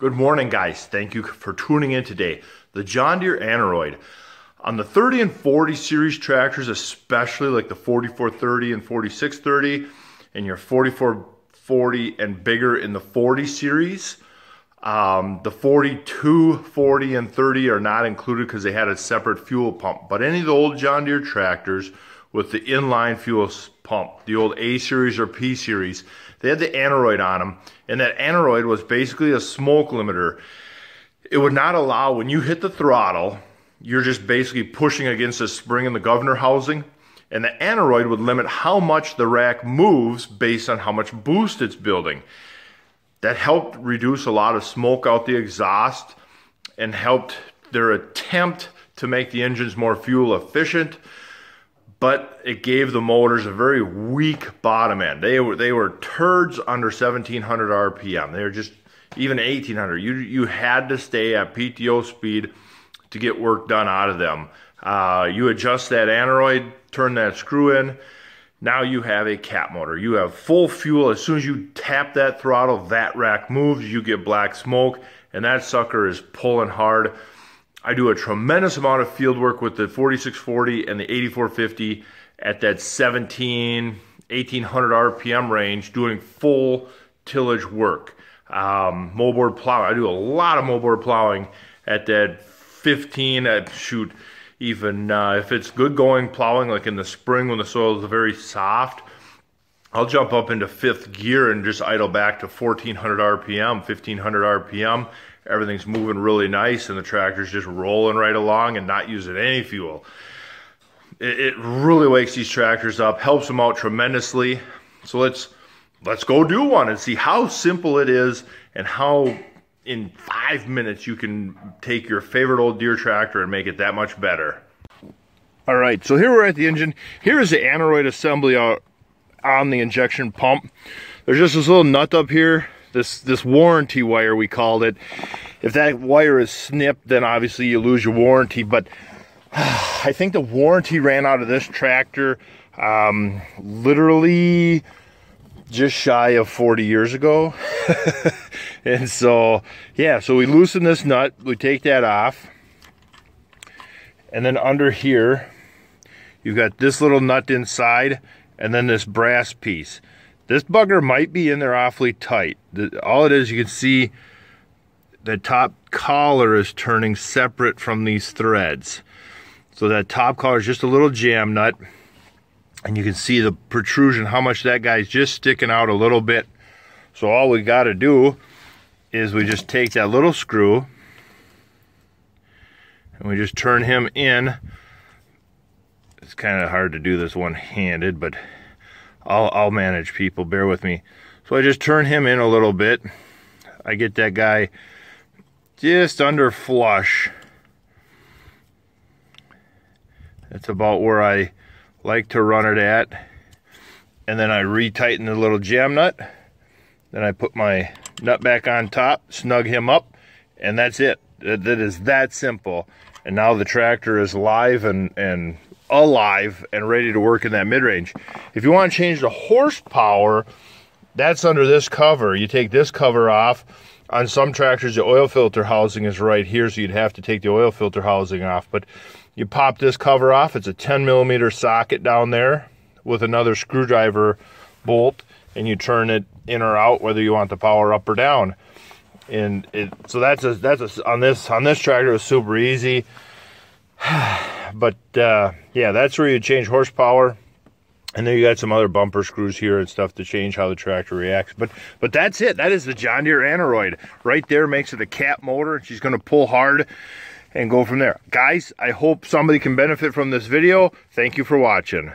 Good morning, guys. Thank you for tuning in today. The John Deere Aneroid. On the 30 and 40 series tractors, especially like the 4430 and 4630, and your 4440 and bigger in the 40 series, um, the 42, 40, and 30 are not included because they had a separate fuel pump. But any of the old John Deere tractors with the inline fuel pump, the old A series or P series, they had the aneroid on them. And that aneroid was basically a smoke limiter. It would not allow, when you hit the throttle, you're just basically pushing against the spring in the governor housing. And the aneroid would limit how much the rack moves based on how much boost it's building that helped reduce a lot of smoke out the exhaust and helped their attempt to make the engines more fuel efficient but it gave the motors a very weak bottom end. They were they were turds under 1700 RPM. They were just even 1800. You you had to stay at PTO speed to get work done out of them. Uh, you adjust that aneroid, turn that screw in, now you have a cat motor. You have full fuel. As soon as you tap that throttle, that rack moves, you get black smoke, and that sucker is pulling hard. I do a tremendous amount of field work with the 4640 and the 8450 at that 17, 1800 RPM range doing full tillage work. Um, moldboard plowing. I do a lot of moldboard plowing at that 15, I shoot, even uh, if it's good going plowing like in the spring when the soil is very soft, I'll jump up into fifth gear and just idle back to 1400 RPM, 1500 RPM. Everything's moving really nice and the tractor's just rolling right along and not using any fuel. It, it really wakes these tractors up, helps them out tremendously. So let's let's go do one and see how simple it is and how in five minutes you can take your favorite old Deere tractor and make it that much better. All right, so here we're at the engine. Here is the aneroid assembly on the injection pump. There's just this little nut up here, this, this warranty wire we called it. If that wire is snipped, then obviously you lose your warranty, but I think the warranty ran out of this tractor um, literally just shy of 40 years ago. and so, yeah, so we loosen this nut, we take that off. And then under here, you've got this little nut inside and then this brass piece. This bugger might be in there awfully tight. All it is, you can see the top collar is turning separate from these threads. So that top collar is just a little jam nut and you can see the protrusion how much that guy's just sticking out a little bit so all we got to do is we just take that little screw and we just turn him in it's kind of hard to do this one-handed but I'll, I'll manage people bear with me so I just turn him in a little bit I get that guy just under flush that's about where I like to run it at. And then I retighten the little jam nut. Then I put my nut back on top, snug him up, and that's it. That is that simple. And now the tractor is live and, and alive and ready to work in that mid-range. If you want to change the horsepower, that's under this cover. You take this cover off. On some tractors, the oil filter housing is right here, so you'd have to take the oil filter housing off. But you pop this cover off. It's a 10 millimeter socket down there with another screwdriver bolt and you turn it in or out whether you want the power up or down. And it, so that's a, that's a, on this, on this tractor it's super easy. but uh, yeah, that's where you change horsepower. And then you got some other bumper screws here and stuff to change how the tractor reacts. But but that's it. That is the John Deere Aneroid. Right there makes it a cat motor. She's going to pull hard and go from there. Guys, I hope somebody can benefit from this video. Thank you for watching.